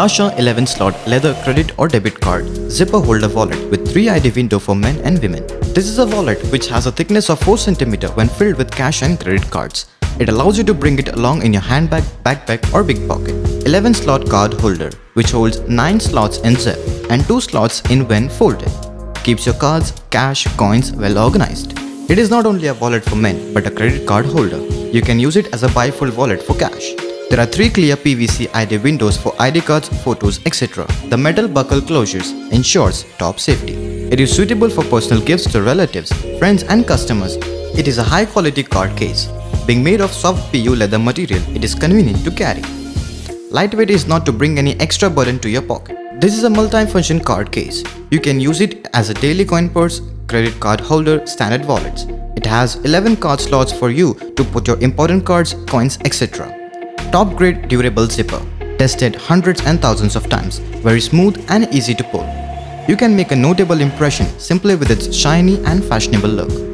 Dahsha 11 slot leather credit or debit card zipper holder wallet with 3 ID window for men and women. This is a wallet which has a thickness of 4 cm when filled with cash and credit cards. It allows you to bring it along in your handbag, backpack or big pocket. 11 slot card holder which holds 9 slots in zip and 2 slots in when folded. Keeps your cards, cash, coins well organized. It is not only a wallet for men but a credit card holder. You can use it as a bifold wallet for cash. There are three clear PVC ID windows for ID cards, photos, etc. The metal buckle closures ensures top safety. It is suitable for personal gifts to relatives, friends and customers. It is a high quality card case. Being made of soft PU leather material, it is convenient to carry. Lightweight is not to bring any extra burden to your pocket. This is a multi-function card case. You can use it as a daily coin purse, credit card holder, standard wallets. It has 11 card slots for you to put your important cards, coins, etc. Top grade durable zipper. Tested hundreds and thousands of times. Very smooth and easy to pull. You can make a notable impression simply with its shiny and fashionable look.